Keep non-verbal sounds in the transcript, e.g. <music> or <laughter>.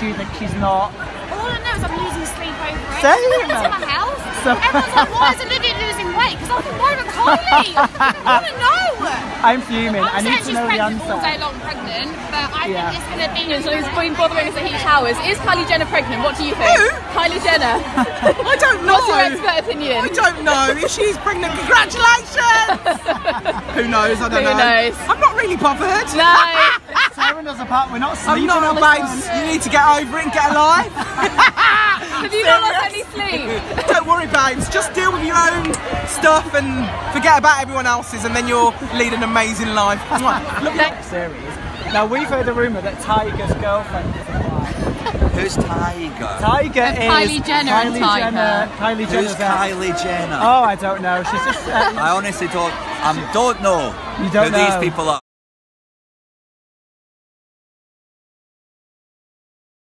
do you think she's not? All I know is I'm losing sleep over it. Same. It's in my house. So- Everyone's like, why is Olivia losing weight? Because I'm one with Kylie. I want to know. I'm fuming. I I'm need to know the pregnant all day long pregnant, but I Yeah. think it's going to be... So he's been bothering us at Heat Towers. Is Kylie Jenner pregnant? What do you think? Who? Kylie Jenner. <laughs> I don't know. What's your expert opinion? I don't know. If she's pregnant, congratulations! <laughs> Who knows? I don't Who know. knows? I'm not really bothered. No. <laughs> Tearing us apart. We're not I'm sleeping not, on babes. one. You need to get over it and get alive. <laughs> Have you not lost any sleep? <laughs> don't worry, babes. Just deal with your own stuff and forget about everyone else's, and then you'll lead an amazing life. Mwah. <laughs> Look, Next series. Now we've heard a rumor that Tyga's girlfriend is alive. Who's Tyga? Tyga is Kylie Jenner and Kylie Tyga. Jenner. Kylie Who's Jenner's ex. Kylie Jenner? Oh, I don't know. She's just. Uh, I honestly don't. I don't know You don't who know. these people are.